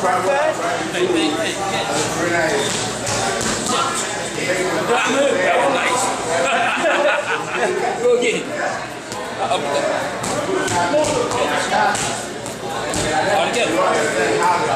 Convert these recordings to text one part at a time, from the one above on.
Hey, hey, hey. That move, that was nice. Go again. Up there. Together.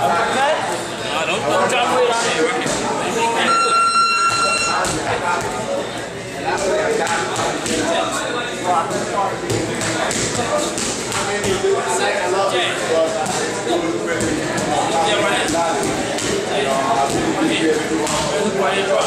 Uppercut? No, don't, don't drop it on there. Right here. Right here. Good. Yeah. Yeah, right here. Yeah. Here. Look right here, drop.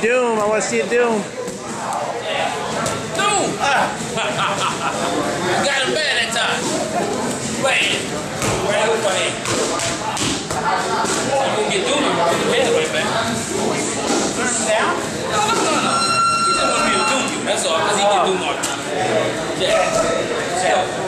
doom. I want to see a doom. Doom! Got him bad that time. Hand. Right hook, right hand. I'm gonna get Doom and get the head right back. Turn him down. No, no, no, no. He just want to Doom you, that's all, because he can Doom all the time. Yeah. Let's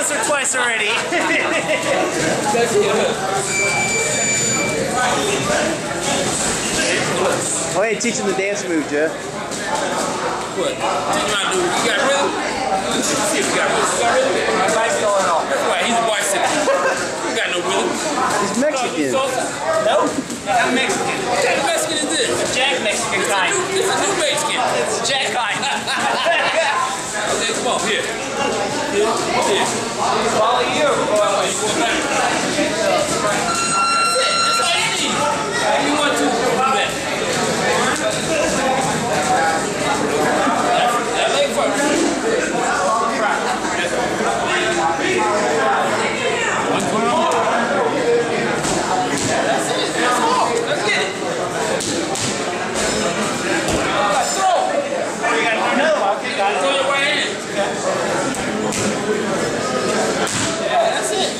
once or twice already. Oh, hey, teach him the dance move, Jeff. What? Teach him how to do. You got rhythm? Let's see if you got rhythm. You got rhythm? My bike's going off. That's why he's a bicycle. You got no rhythm. He's Mexican. Salsa? Nope. I'm Mexican. What kind of Mexican is this? Jack Mexican kind. This is a new Mexican. It's Jack kind. Okay, here. Here, here. Follow you. Oh, you going back. That's it. That's all you need. You want to do that. That- that leg first. One, two, more. That's it. That's all. Let's get it. Let's throw. You got to do another one. Okay, got it. Throw your right hand. Yeah, that's it.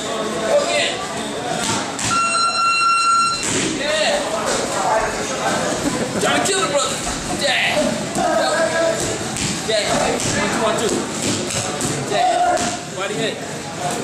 Go again. Yeah. Trying to kill the brother. Yeah. Yeah. One, two, one, two. Yeah. Body hit. Body hit. Yeah, right there. Now, go. All together. Yeah. Go your right hand. Don't panic. Don't panic. Relax, relax. It's coming here. Roll it back. Go right here.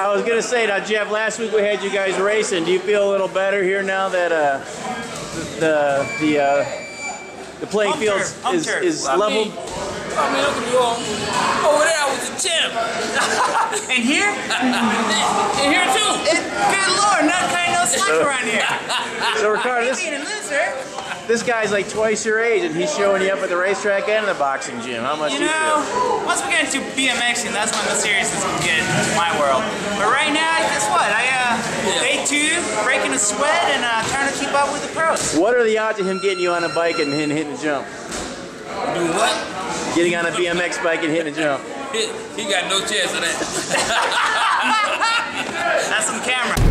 I was gonna say now, Jeff. Last week we had you guys racing. Do you feel a little better here now that uh, the the uh, the playing field turf, home is turf. is I leveled? mean, I mean, don't get me wrong. Over there, I was a champ. And here? and here too. It, good lord, not kind of slack around here. So Ricardo, this being a loser. this guy's like twice your age, and he's showing you up at the racetrack and the boxing gym. How much You do you feel? once we get into BMXing, that's when the seriousness will get into my world. But right now, guess what? I uh, day two, breaking a sweat and uh, trying to keep up with the pros. What are the odds of him getting you on a bike and hitting, hitting the jump? Do what? Getting on a BMX bike and hitting a jump. He, he got no chance of that.